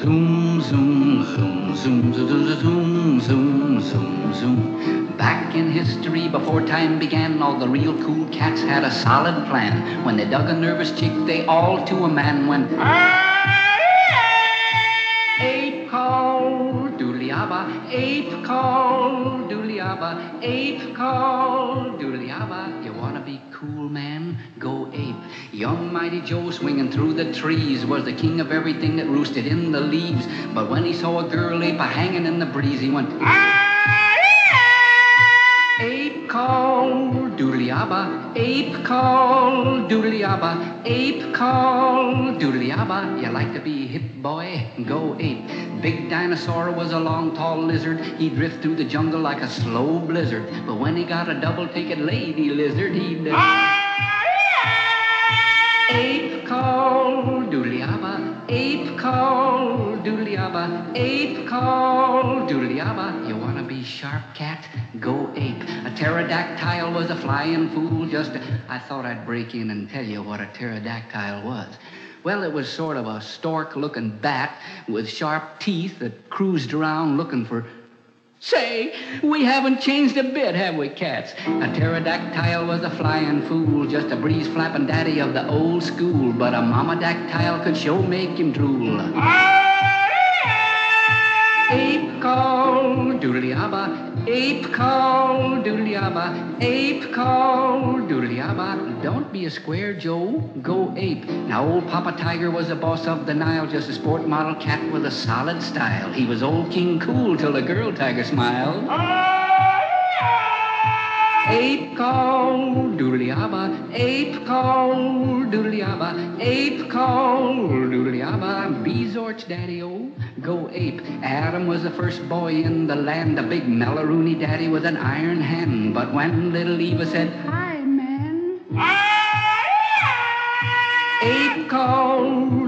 Zoom, zoom, zoom, zoom, zoom, zoom, zoom, zoom, zoom. Back in history, before time began, all the real cool cats had a solid plan. When they dug a nervous chick, they all to a man went. Ape call, doodly-abba, ape call, doodly-abba, ape call, doodly-abba. You wanna be cool, man? Go. Young Mighty Joe swinging through the trees was the king of everything that roosted in the leaves. But when he saw a girl ape a hanging in the breeze, he went. Ape call, doodly-abba, ape call, doodly-abba, ape call, doodly-abba. You like to be hip, boy? Go ape. Big dinosaur was a long, tall lizard. He'd drift through the jungle like a slow blizzard. But when he got a double-ticket lady lizard, he'd... Uh, Ape call, doodly-abba, ape call, doodly-abba, ape call, doodly-abba. You wanna be sharp, cat? Go ape. A pterodactyl was a flying fool. Just, I thought I'd break in and tell you what a pterodactyl was. Well, it was sort of a stork-looking bat with sharp teeth that cruised around looking for Say, we haven't changed a bit, have we, cats? A pterodactyl was a flying fool, just a breeze flapping daddy of the old school. But a mama dactyl could sure make him drool. Ape call, doodly-abba, ape call, doodly-abba, ape call, doodly-abba. Don't be a square, Joe, go ape. Now, old Papa Tiger was the boss of the Nile, just a sport model cat with a solid style. He was old King Cool till the girl tiger smiled. Ape call, doodly-abba, ape call, doodly-abba, ape call, doodly-abba. Bezorch, daddy-o, go ape. Adam was the first boy in the land, a big Mellaroony daddy with an iron hand. But when little Eva said, Hi, man. Ape call,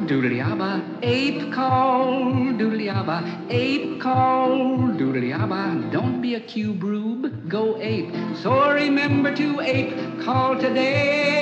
doodly-abba, ape call, doodly-abba, ape call, doodly-abba. Don't be a cube rube, go ape. So remember to ape call today.